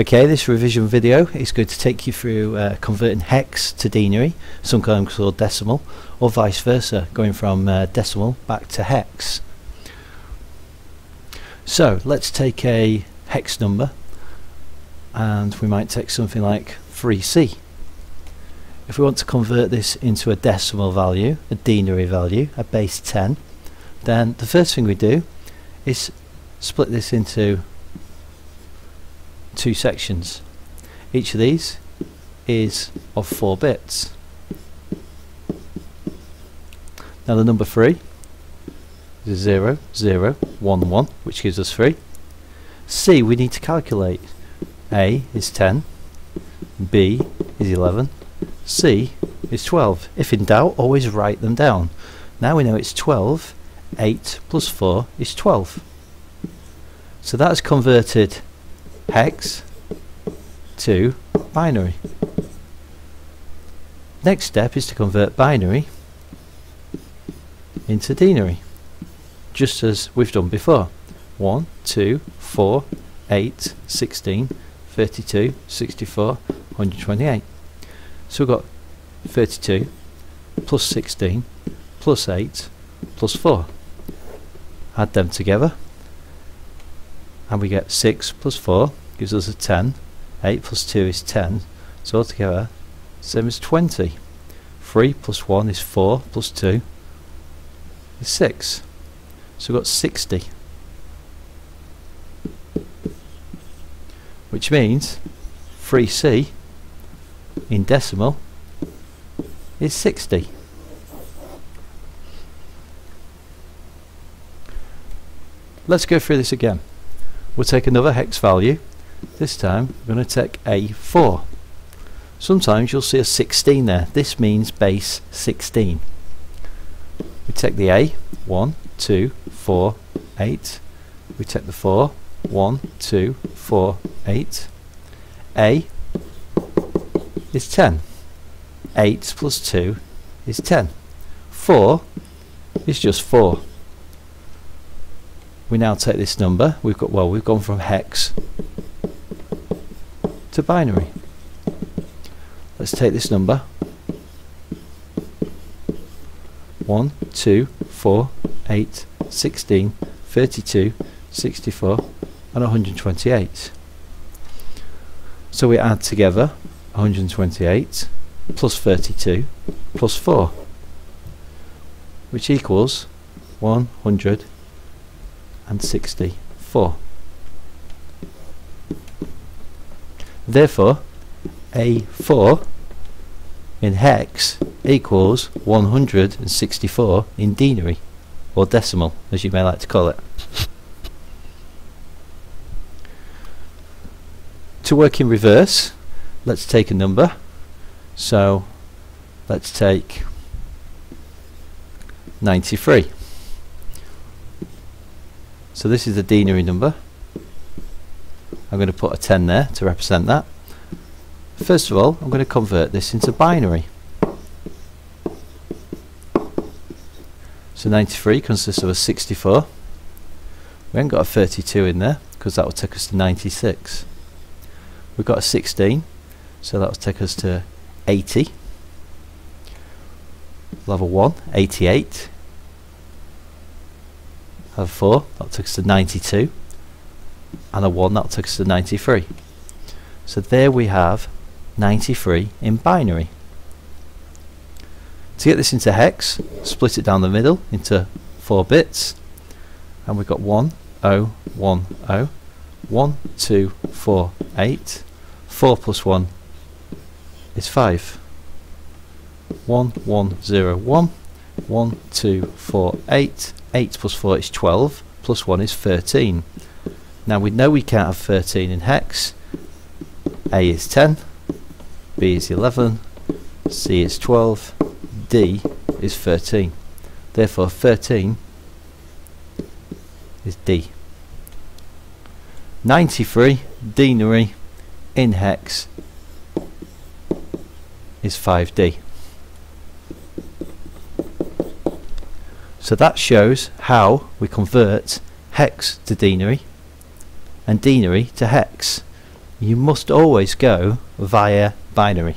Okay, this revision video is going to take you through uh, converting hex to denary, sometimes called decimal, or vice versa, going from uh, decimal back to hex. So let's take a hex number and we might take something like 3c. If we want to convert this into a decimal value, a denary value, a base 10, then the first thing we do is split this into two sections. Each of these is of 4 bits. Now the number 3 is 0, 0, 1, 1, which gives us 3. C we need to calculate. A is 10, B is 11, C is 12. If in doubt, always write them down. Now we know it's 12, 8 plus 4 is 12. So that's converted hex to binary. Next step is to convert binary into denary, just as we've done before. 1, 2, 4, 8, 16, 32, 64, 128. So we've got 32 plus 16 plus 8 plus 4. Add them together and we get 6 plus 4 gives us a 10 8 plus 2 is 10 so altogether same as 20 3 plus 1 is 4 plus 2 is 6 so we've got 60 which means 3c in decimal is 60 let's go through this again We'll take another hex value. This time we're going to take a 4. Sometimes you'll see a 16 there. This means base 16. We take the A, 1, 2, 4, 8. We take the 4, 1, 2, 4, 8. A is 10. 8 plus 2 is 10. 4 is just 4 we now take this number. We've got well we've gone from hex to binary. Let's take this number. 1 2 4 8 16 32 64 and 128 so we add together 128 plus 32 plus 4 which equals 100 and 64. Therefore, A4 in hex equals 164 in denary, or decimal, as you may like to call it. To work in reverse, let's take a number. So, let's take 93. So this is the denary number. I'm going to put a 10 there to represent that. First of all, I'm going to convert this into binary. So 93 consists of a 64. We haven't got a 32 in there because that will take us to 96. We've got a 16, so that will take us to 80. Level 1, 88 of 4, that took us to 92, and a 1, that took us to 93. So there we have 93 in binary. To get this into hex, split it down the middle into 4 bits, and we've got 1, 0, 1, 0, 1, 2, 4, 8, 4 plus 1 is 5. 1, 1, 0, 1, 1, 2, 4, 8, 8 plus 4 is 12, plus 1 is 13. Now we know we can't have 13 in hex. A is 10, B is 11, C is 12, D is 13. Therefore 13 is D. 93 denary in hex is 5D. So that shows how we convert hex to denary and denary to hex you must always go via binary.